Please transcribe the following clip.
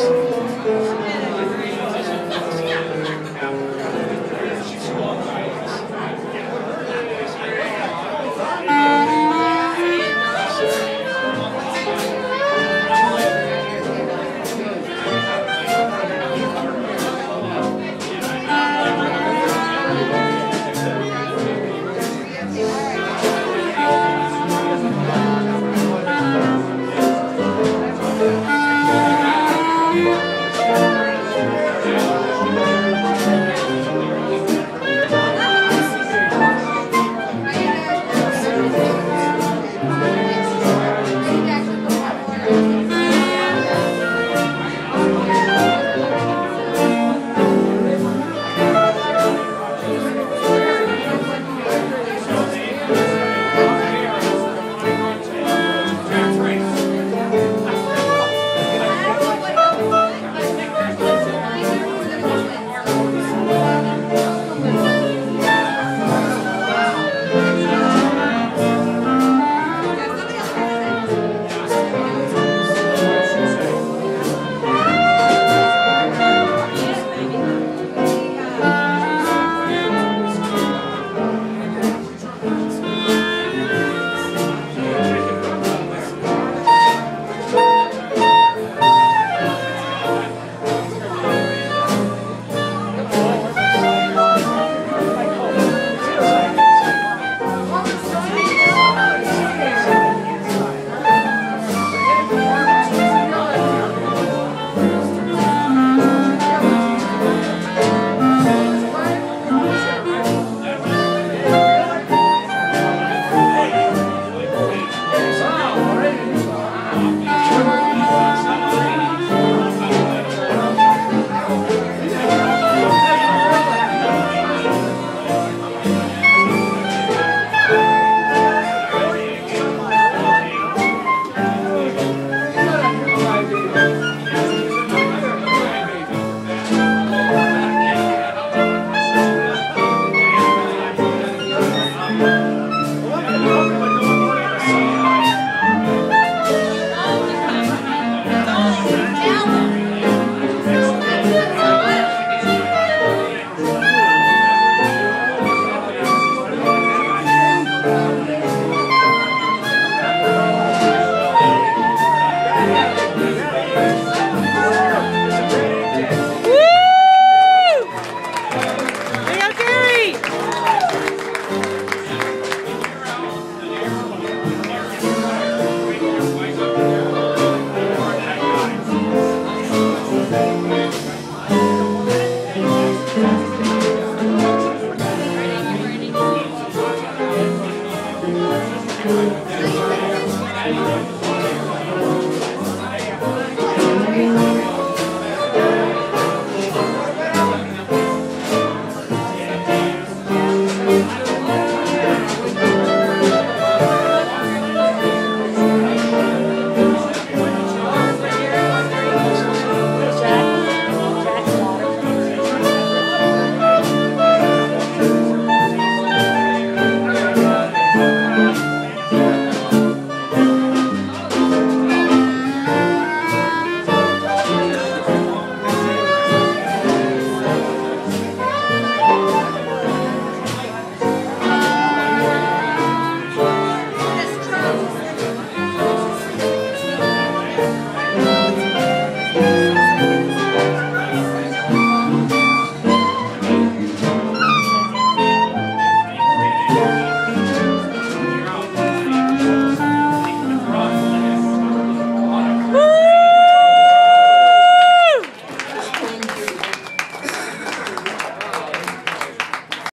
Thanks.